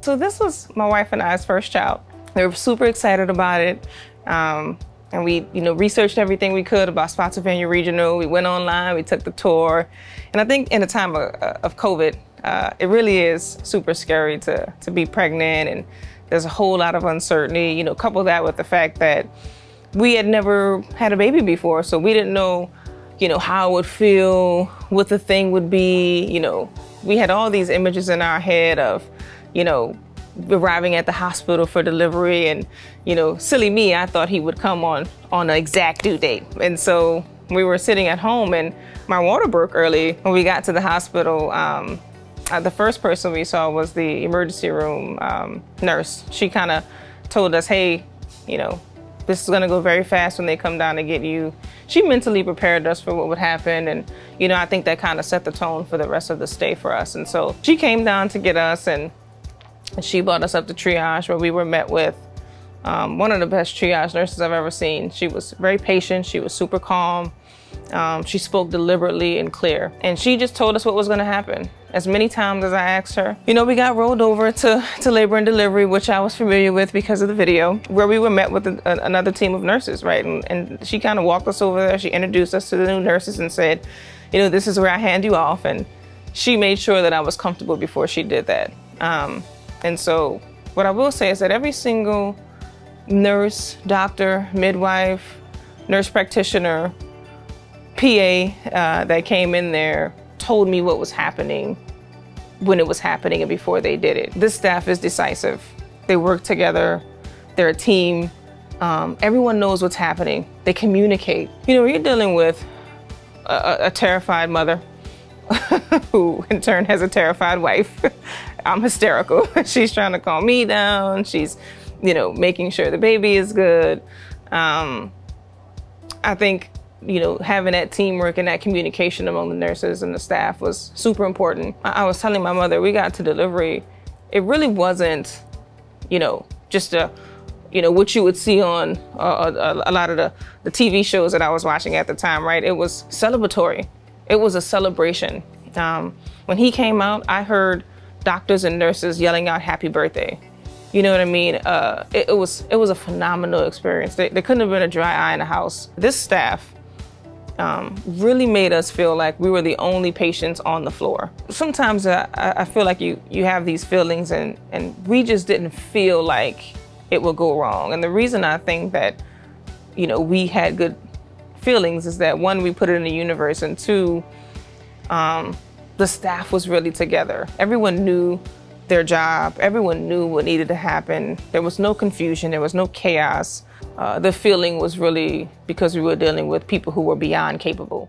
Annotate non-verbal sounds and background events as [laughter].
So this was my wife and I's first child. They were super excited about it. Um, and we, you know, researched everything we could about Spotsylvania Regional. We went online, we took the tour. And I think in a time of, of COVID, uh, it really is super scary to, to be pregnant and there's a whole lot of uncertainty, you know, couple that with the fact that we had never had a baby before, so we didn't know, you know, how it would feel, what the thing would be, you know. We had all these images in our head of, you know, arriving at the hospital for delivery and, you know, silly me, I thought he would come on on an exact due date. And so we were sitting at home and my water broke early when we got to the hospital. Um, uh, the first person we saw was the emergency room um, nurse. She kind of told us, hey, you know, this is gonna go very fast when they come down to get you. She mentally prepared us for what would happen. And, you know, I think that kind of set the tone for the rest of the stay for us. And so she came down to get us and she brought us up to triage where we were met with um, one of the best triage nurses I've ever seen. She was very patient. She was super calm. Um, she spoke deliberately and clear. And she just told us what was gonna happen. As many times as I asked her. You know, we got rolled over to, to labor and delivery, which I was familiar with because of the video, where we were met with a, a, another team of nurses, right? And, and she kind of walked us over there. She introduced us to the new nurses and said, you know, this is where I hand you off. And she made sure that I was comfortable before she did that. Um, and so what I will say is that every single nurse, doctor, midwife, nurse practitioner, PA uh, that came in there told me what was happening when it was happening and before they did it. This staff is decisive. They work together. They're a team. Um, everyone knows what's happening. They communicate. You know, you're dealing with a, a terrified mother [laughs] who in turn has a terrified wife. [laughs] I'm hysterical. [laughs] She's trying to calm me down. She's, you know, making sure the baby is good. Um, I think you know, having that teamwork and that communication among the nurses and the staff was super important. I, I was telling my mother, we got to delivery, it really wasn't, you know, just a, you know, what you would see on uh, a, a, lot of the, the TV shows that I was watching at the time, right? It was celebratory. It was a celebration. Um, when he came out, I heard doctors and nurses yelling out happy birthday. You know what I mean? Uh, it, it, was it was a phenomenal experience. There, there couldn't have been a dry eye in the house. This staff um, really made us feel like we were the only patients on the floor. Sometimes I, I feel like you, you have these feelings and, and we just didn't feel like it would go wrong. And the reason I think that, you know, we had good feelings is that one, we put it in the universe and two, um, the staff was really together. Everyone knew their job. Everyone knew what needed to happen. There was no confusion. There was no chaos. Uh, the feeling was really because we were dealing with people who were beyond capable.